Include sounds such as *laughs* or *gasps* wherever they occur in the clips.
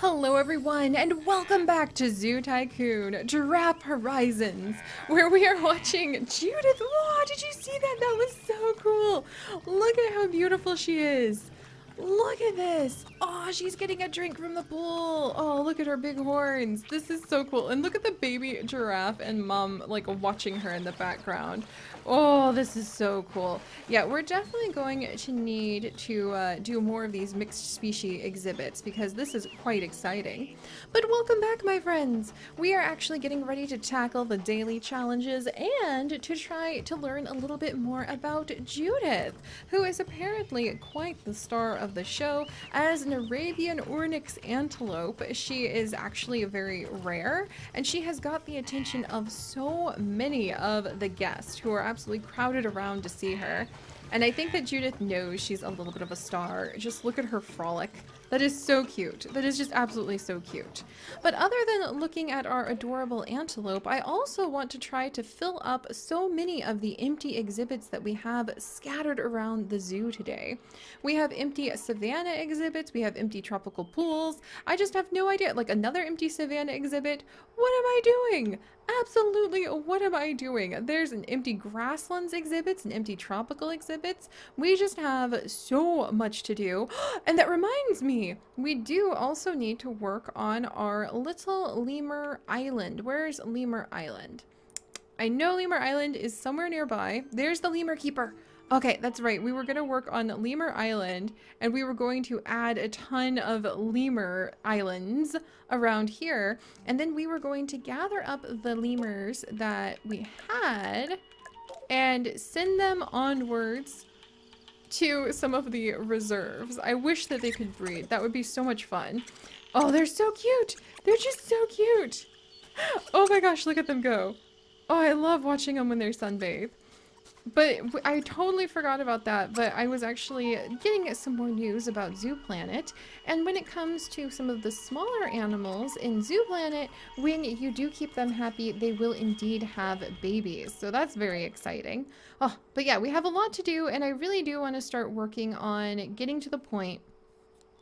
Hello everyone and welcome back to Zoo Tycoon Giraffe Horizons where we are watching Judith. Wow, did you see that? That was so cool. Look at how beautiful she is. Look at this. Oh, she's getting a drink from the pool. Oh, look at her big horns. This is so cool. And look at the baby giraffe and mom like watching her in the background. Oh, this is so cool. Yeah, we're definitely going to need to uh, do more of these mixed species exhibits because this is quite exciting. But welcome back, my friends. We are actually getting ready to tackle the daily challenges and to try to learn a little bit more about Judith, who is apparently quite the star of the show. As an Arabian Oryx antelope, she is actually very rare and she has got the attention of so many of the guests who are absolutely crowded around to see her. And I think that Judith knows she's a little bit of a star. Just look at her frolic. That is so cute. That is just absolutely so cute. But other than looking at our adorable antelope, I also want to try to fill up so many of the empty exhibits that we have scattered around the zoo today. We have empty savanna exhibits, we have empty tropical pools. I just have no idea. Like another empty savanna exhibit. What am I doing? Absolutely, what am I doing? There's an empty grasslands exhibits and empty tropical exhibits. We just have so much to do. *gasps* And that reminds me, we do also need to work on our little lemur island. Where's lemur island? I know lemur island is somewhere nearby. There's the lemur keeper. Okay, that's right. We were going to work on Lemur Island and we were going to add a ton of lemur islands around here. And then we were going to gather up the lemurs that we had and send them onwards to some of the reserves. I wish that they could breed. That would be so much fun. Oh, they're so cute. They're just so cute. *gasps* Oh my gosh, look at them go. Oh, I love watching them when they're. But I totally forgot about that, but I was actually getting some more news about Zoo Planet. And when it comes to some of the smaller animals in Zoo Planet, when you do keep them happy, they will indeed have babies. So that's very exciting. Oh, but yeah, we have a lot to do, and I really do want to start working on getting to the point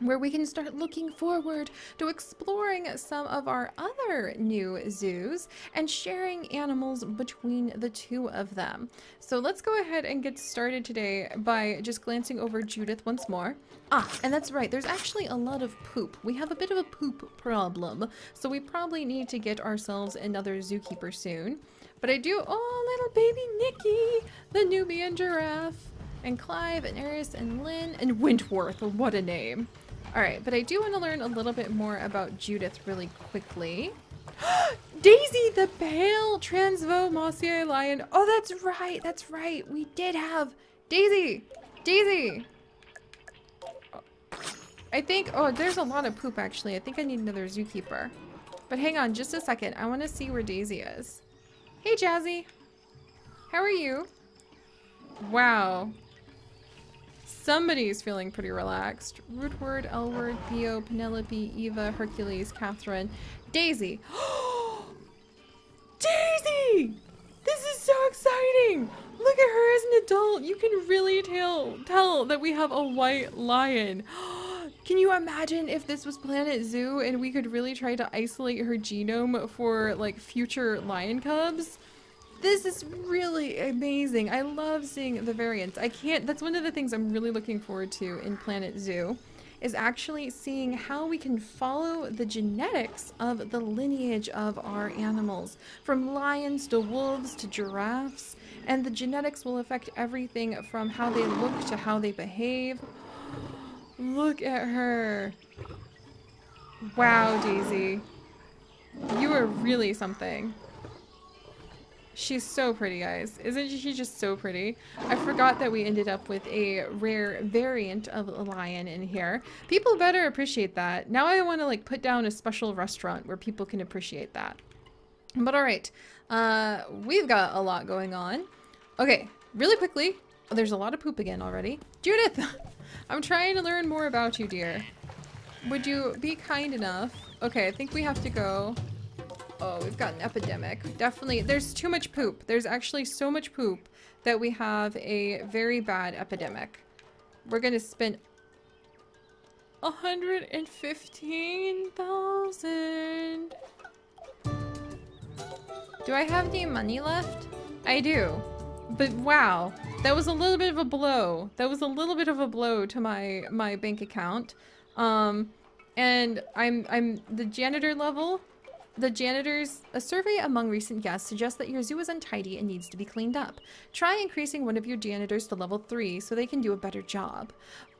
where we can start looking forward to exploring some of our other new zoos and sharing animals between the two of them. So let's go ahead and get started today by just glancing over Judith once more. Ah, and that's right, there's actually a lot of poop. We have a bit of a poop problem, so we probably need to get ourselves another zookeeper soon. But I do- oh, little baby Nikki, the Nubian giraffe. And Clive and Eris and Lynn and Wentworth, what a name. Alright, but I do want to learn a little bit more about Judith really quickly. *gasps* Daisy, the pale Transvaal Mossier lion. Oh, that's right. That's right. We did have Daisy. Daisy. I think, oh, there's a lot of poop actually. I think I need another zookeeper. But hang on just a second. I want to see where Daisy is. Hey, Jazzy. How are you? Wow. Somebody's feeling pretty relaxed. Rootward, Elward, Theo, Penelope, Eva, Hercules, Catherine, Daisy. *gasps* Daisy! This is so exciting! Look at her as an adult. You can really tell, tell that we have a white lion. *gasps* Can you imagine if this was Planet Zoo and we could really try to isolate her genome for like future lion cubs? This is really amazing. I love seeing the variants. I can't, that's one of the things I'm really looking forward to in Planet Zoo is actually seeing how we can follow the genetics of the lineage of our animals, from lions to wolves to giraffes, and the genetics will affect everything from how they look to how they behave. Look at her. Wow, Daisy. You are really something. She's so pretty, guys. Isn't she just so pretty? I forgot that we ended up with a rare variant of a lion in here. People better appreciate that. Now I want to like put down a special restaurant where people can appreciate that. But all right, uh, we've got a lot going on. Okay, really quickly. Oh, there's a lot of poop again already. Judith, *laughs* I'm trying to learn more about you, dear. Would you be kind enough? Okay, I think we have to go Oh, we've got an epidemic. Definitely. There's too much poop. There's actually so much poop that we have a very bad epidemic. We're to spend... 115,000. Do I have any money left? I do. But wow, that was a little bit of a blow. That was a little bit of a blow to my my bank account. Um and I'm I'm the janitor level. The janitors, a survey among recent guests suggests that your zoo is untidy and needs to be cleaned up. Try increasing one of your janitors to level 3 so they can do a better job.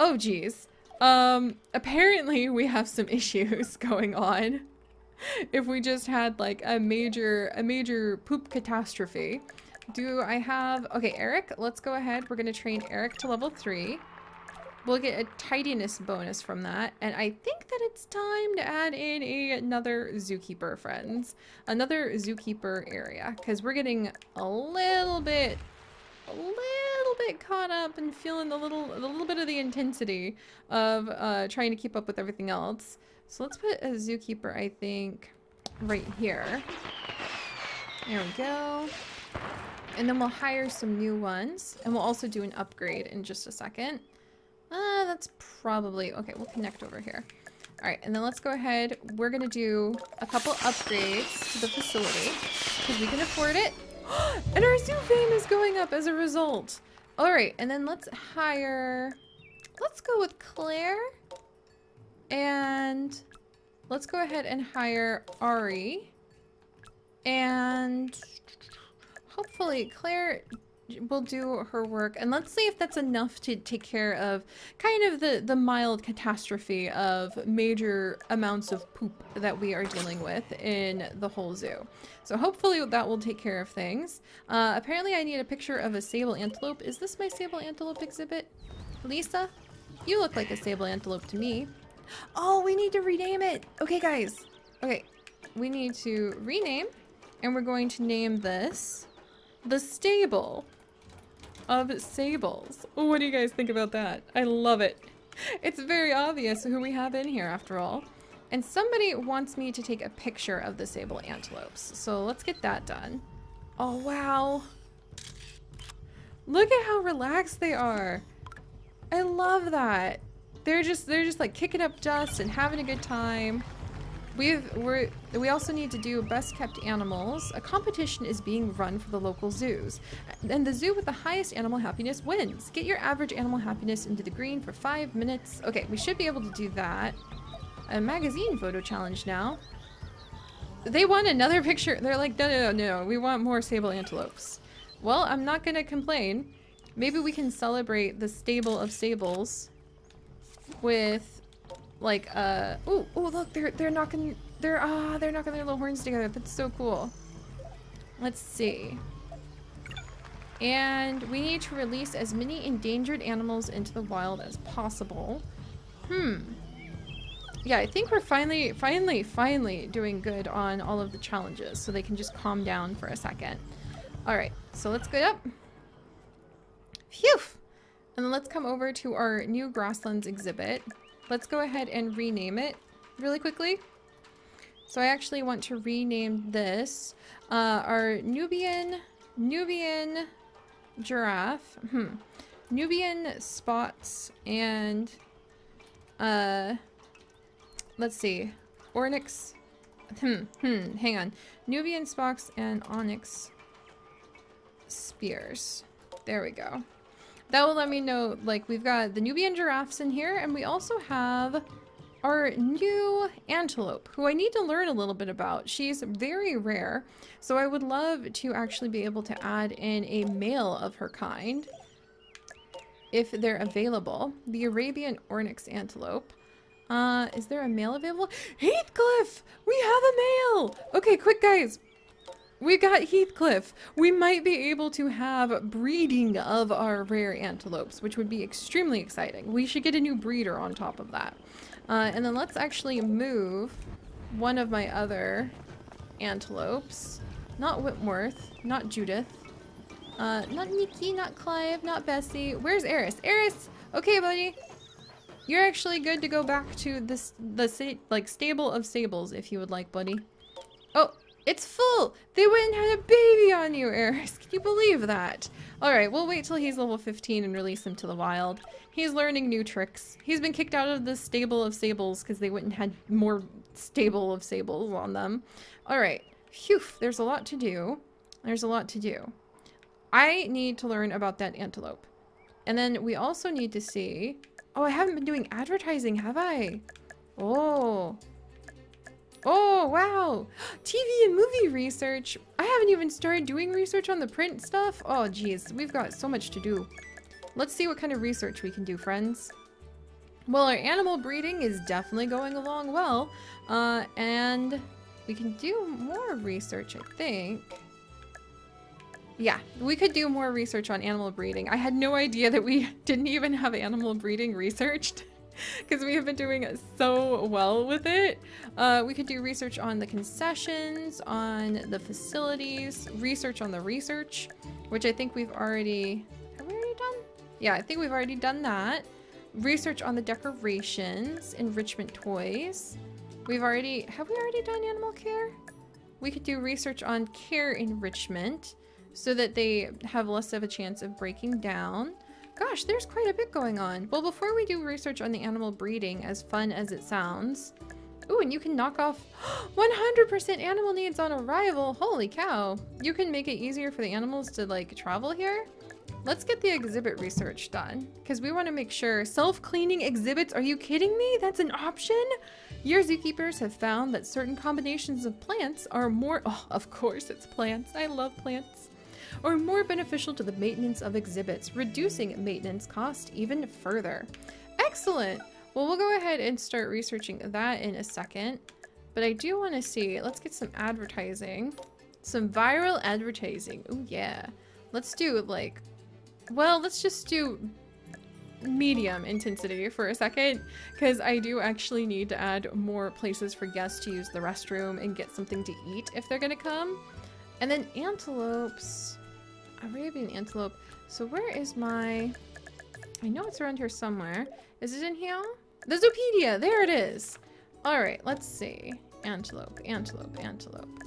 Oh geez. Um, apparently we have some *laughs* issues going on. if we just had like a major, a major poop catastrophe. Do I have, okay, Eric, let's go ahead. We're gonna train Eric to level three. We'll get a tidiness bonus from that. And I think that it's time to add in a, another zookeeper, friends. Another zookeeper area. Because we're getting a little bit, a little bit caught up and feeling the little, a little bit of the intensity of uh, trying to keep up with everything else. So let's put a zookeeper, I think, right here. There we go. And then we'll hire some new ones. And we'll also do an upgrade in just a second. Uh, that's probably... Okay, we'll connect over here. Alright, and then let's go ahead. We're going to do a couple upgrades to the facility. Because we can afford it. *gasps* and our zoo fame is going up as a result. Alright, and then let's hire... Let's go with Claire. And let's go ahead and hire Ari. And hopefully Claire will do her work. And let's see if that's enough to take care of kind of the the mild catastrophe of major amounts of poop that we are dealing with in the whole zoo. So hopefully that will take care of things. Uh, apparently I need a picture of a sable antelope. Is this my sable antelope exhibit? Lisa you look like a sable antelope to me. Oh we need to rename it. Okay guys. Okay we need to rename and we're going to name this the stable of sables. What do you guys think about that? I love it. It's very obvious who we have in here after all. And somebody wants me to take a picture of the sable antelopes. So let's get that done. Oh, wow. Look at how relaxed they are. I love that. They're just, they're just like kicking up dust and having a good time. We've, we're, we also need to do best kept animals. A competition is being run for the local zoos. And the zoo with the highest animal happiness wins. Get your average animal happiness into the green for five minutes. Okay, we should be able to do that. A magazine photo challenge now. They want another picture. They're like, no, no, no, no. We want more sable antelopes. Well, I'm not going to complain. Maybe we can celebrate the stable of sables with like uh oh oh look they're they're knocking they're ah they're knocking their little horns together. That's so cool. Let's see. And we need to release as many endangered animals into the wild as possible. Hmm. Yeah i think we're finally finally finally doing good on all of the challenges so they can just calm down for a second. All right so let's go up. Phew. And then let's come over to our new grasslands exhibit Let's go ahead and rename it really quickly. So I actually want to rename this uh, our Nubian Nubian giraffe. Hmm. Nubian spots and uh let's see. Oryx hmm hmm hang on. Nubian spots and oryx spears. There we go that will let me know, like, we've got the Nubian giraffes in here, and we also have our new antelope, who I need to learn a little bit about. She's very rare, so I would love to actually be able to add in a male of her kind, if they're available. The Arabian Oryx antelope. Uh, is there a male available? Heathcliff! We have a male! Okay, quick guys, we got Heathcliff. We might be able to have breeding of our rare antelopes, which would be extremely exciting. We should get a new breeder on top of that. Uh, and then let's actually move one of my other antelopes. Not Whitworth, not Judith, uh, not Nikki, not Clive, not Bessie. Where's Eris? Eris! Okay, buddy. You're actually good to go back to this the like stable of stables if you would like, buddy. Oh, It's full! They went and had a baby on you, Eris! Can you believe that? Alright, we'll wait till he's level 15 and release him to the wild. He's learning new tricks. He's been kicked out of the stable of sables because they went and had more stable of sables on them. Alright, phew, there's a lot to do. There's a lot to do. I need to learn about that antelope. And then we also need to see... Oh, I haven't been doing advertising, have I? Oh. Oh, wow. TV and movie research. I haven't even started doing research on the print stuff. Oh, geez. We've got so much to do. Let's see what kind of research we can do, friends. Well, our animal breeding is definitely going along well. Uh, and we can do more research, I think. Yeah, we could do more research on animal breeding. I had no idea that we *laughs* didn't even have animal breeding researched *laughs* because we have been doing so well with it. Uh, we could do research on the concessions, on the facilities, research on the research, which I think we've already, have we already done? Yeah, I think we've already done that. Research on the decorations, enrichment toys. We've already, have we already done animal care? We could do research on care enrichment so that they have less of a chance of breaking down. Gosh, there's quite a bit going on. Well, before we do research on the animal breeding, as fun as it sounds, Ooh, and you can knock off *gasps* 100% animal needs on arrival. Holy cow. You can make it easier for the animals to like travel here. Let's get the exhibit research done because we want to make sure self-cleaning exhibits. Are you kidding me? That's an option? Your zookeepers have found that certain combinations of plants are more, *laughs* oh, of course it's plants. I love plants or more beneficial to the maintenance of exhibits, reducing maintenance cost even further. Excellent! Well, we'll go ahead and start researching that in a second. But I do want to see, let's get some advertising. Some viral advertising. Oh yeah. Let's do like, well, let's just do medium intensity for a second because I do actually need to add more places for guests to use the restroom and get something to eat if they're gonna come. And then antelopes. Arabian antelope. So where is my... I know it's around here somewhere. Is it in here? The Zoopedia! There it is! Alright, let's see. Antelope, antelope, antelope.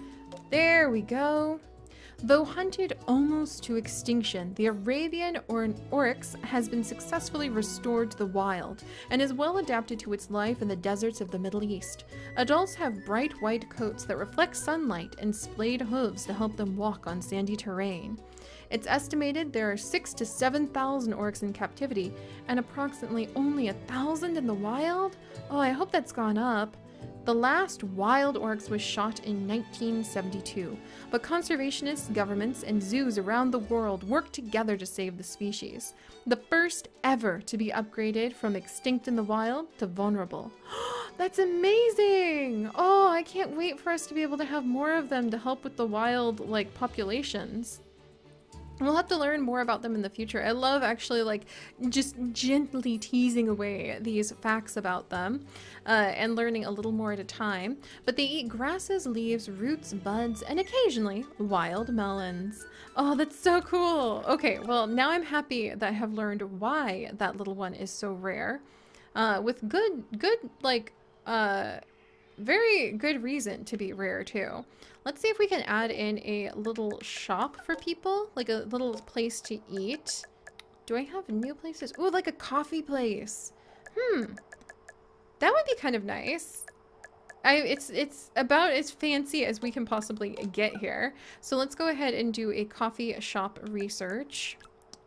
There we go. Though hunted almost to extinction, the Arabian or oryx has been successfully restored to the wild and is well adapted to its life in the deserts of the Middle East. Adults have bright white coats that reflect sunlight and splayed hooves to help them walk on sandy terrain. It's estimated there are six to 7,000 oryx in captivity and approximately only a thousand in the wild? Oh, I hope that's gone up. The last wild oryx was shot in 1972, but conservationists, governments, and zoos around the world worked together to save the species. The first ever to be upgraded from extinct in the wild to vulnerable. *gasps* That's amazing! Oh, I can't wait for us to be able to have more of them to help with the wild, like, populations. We'll have to learn more about them in the future. I love actually like just gently teasing away these facts about them uh, and learning a little more at a time. But they eat grasses, leaves, roots, buds, and occasionally wild melons. Oh, that's so cool. Okay, well now I'm happy that I have learned why that little one is so rare. Uh, with good, good like, uh, very good reason to be rare too. Let's see if we can add in a little shop for people, like a little place to eat. Do I have new places? Oh, like a coffee place. Hmm. That would be kind of nice. I, it's it's about as fancy as we can possibly get here. So let's go ahead and do a coffee shop research.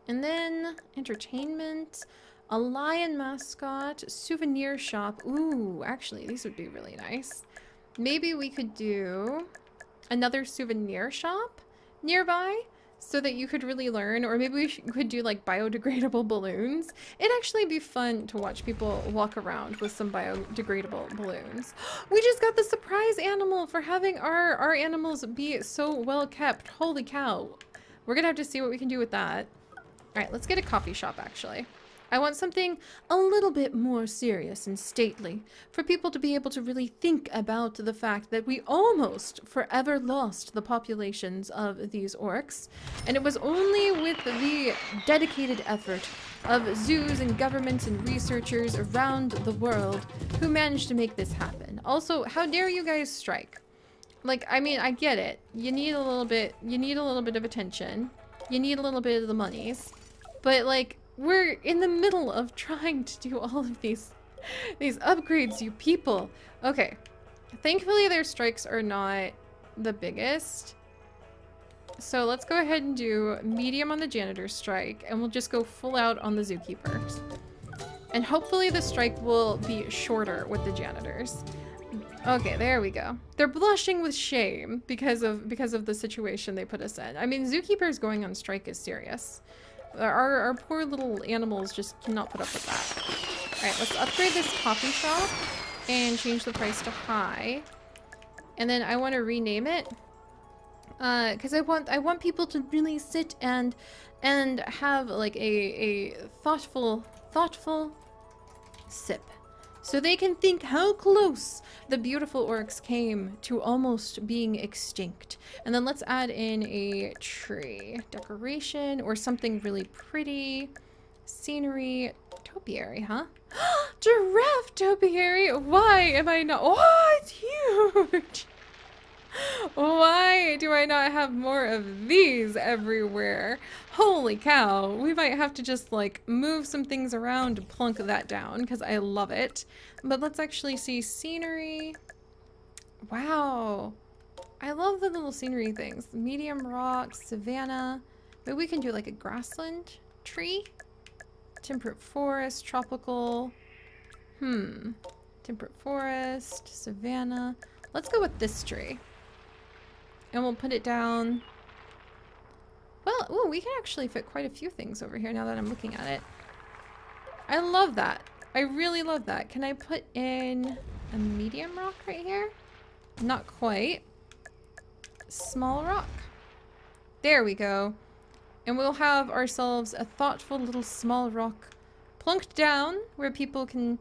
And then entertainment, a lion mascot, souvenir shop. Ooh, actually, these would be really nice. Maybe we could do another souvenir shop nearby so that you could really learn or maybe we could do like biodegradable *laughs* balloons. It'd actually be fun to watch people walk around with some biodegradable balloons. *gasps* We just got the surprise animal for having our our animals be so well kept. Holy cow. We're gonna have to see what we can do with that. All right let's get a coffee shop actually I want something a little bit more serious and stately for people to be able to really think about the fact that we almost forever lost the populations of these oryx. And it was only with the dedicated effort of zoos and governments and researchers around the world who managed to make this happen. Also, how dare you guys strike? Like, I mean, I get it. You need a little bit, you need a little bit of attention. You need a little bit of the monies. But like, we're in the middle of trying to do all of these, these upgrades, you people. Okay. Thankfully, their strikes are not the biggest. So let's go ahead and do medium on the janitor strike, and we'll just go full out on the zookeepers. And hopefully the strike will be shorter with the janitors. Okay, there we go. They're blushing with shame because of because of the situation they put us in. I mean, zookeepers going on strike is serious. Our, our poor little animals just cannot put up with that. Alright, let's upgrade this coffee shop and change the price to high. And then I want to rename it because uh, I want I want people to really sit and and have like a a thoughtful thoughtful sip so they can think how close the beautiful oryx came to almost being extinct. And then let's add in a tree decoration or something really pretty. Scenery, topiary, huh? *gasps* Giraffe topiary! Why am I not? Oh, it's huge! Do I not have more of these everywhere? Holy cow. We might have to just like move some things around to plunk that down because I love it. But let's actually see scenery. Wow. I love the little scenery things. Medium rock, savanna. Maybe we can do like a grassland tree. Temperate forest, tropical. Hmm. Temperate forest, savanna. Let's go with this tree. And we'll put it down. Well, ooh, we can actually fit quite a few things over here now that I'm looking at it. I love that. I really love that. Can I put in a medium rock right here? Not quite. Small rock. There we go. And we'll have ourselves a thoughtful little small rock plunked down where people can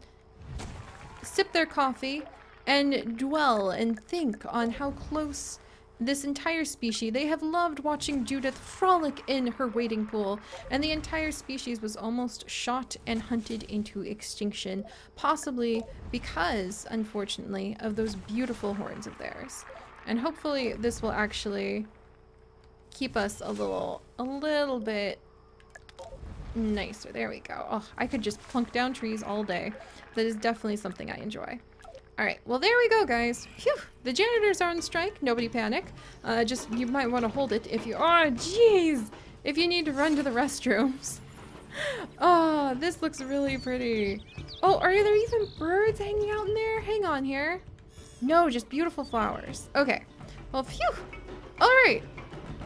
sip their coffee and dwell and think on how close this entire species, they have loved watching Judith frolic in her wading pool, and the entire species was almost shot and hunted into extinction, possibly because, unfortunately, of those beautiful horns of theirs. And hopefully this will actually keep us a little, a little bit nicer. There we go. Oh, I could just plunk down trees all day. That is definitely something I enjoy. Alright, well there we go guys. Phew! The janitors are on strike, nobody panic. Uh, just, you might want to hold it if you- Oh, jeez! If you need to run to the restrooms. *laughs* oh, this looks really pretty. Oh, are there even birds hanging out in there? Hang on here. No, just beautiful flowers. Okay. Well, phew! Alright,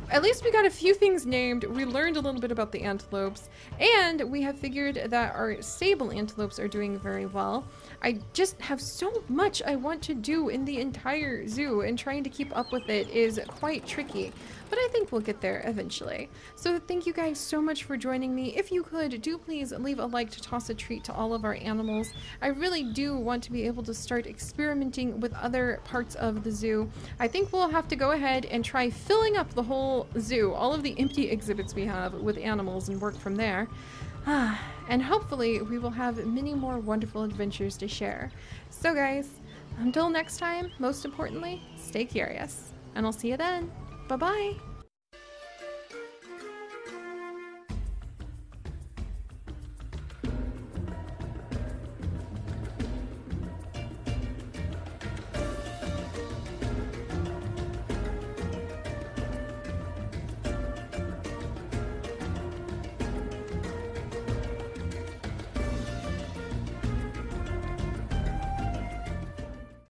at least we got a few things named. We learned a little bit about the antelopes, and we have figured that our sable antelopes are doing very well. I just have so much I want to do in the entire zoo, and trying to keep up with it is quite tricky. But I think we'll get there eventually. So thank you guys so much for joining me. If you could, do please leave a like to toss a treat to all of our animals. I really do want to be able to start experimenting with other parts of the zoo. I think we'll have to go ahead and try filling up the zoo, all of the empty exhibits we have with animals and work from there. Ah, and hopefully we will have many more wonderful adventures to share. So guys, until next time, most importantly, stay curious. And I'll see you then. Bye-bye.